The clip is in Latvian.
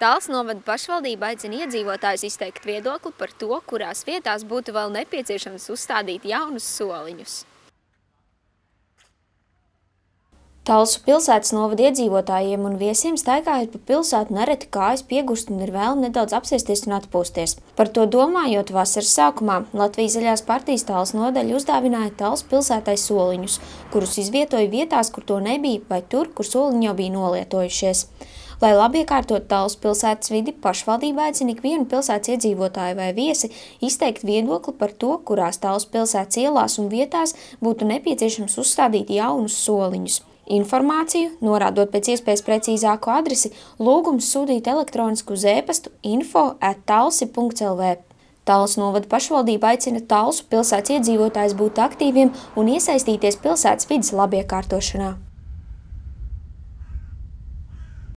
Tāls novada pašvaldība aicina iedzīvotājus izteikt viedokli par to, kurās vietās būtu vēl nepieciešams uzstādīt jaunus soliņus. Talsu pilsētas novada iedzīvotājiem un viesiem staigājot pa pilsētu nereti kājas piegust un ir vēlme nedaudz apsēsties un atpūsties. Par to domājot vasaras sākumā, Latvijas zaļās partijas Tals nodaļa uzdāvināja Tals pilsētai soliņus, kurus izvietoja vietās, kur to nebija, vai tur, kur soliņi jau bija nolietojušies. Lai labi iekārtot Talsu pilsētas vidi, pašvaldība aicina ikvienu pilsētas iedzīvotāju vai viesi izteikt viedokli par to, kurās Talsu pilsētas ielās un vietās būtu nepieciešams uzstādīt jaunus soliņus. Informāciju, norādot pēc iespējas precīzāku adresi, lūgums sūtīt elektronisku uz ēpastu info at talsi.lv. Talsu novada pašvaldība aicina Talsu pilsētas iedzīvotājs būt aktīviem un iesaistīties pilsētas vidas labiekārtošanā.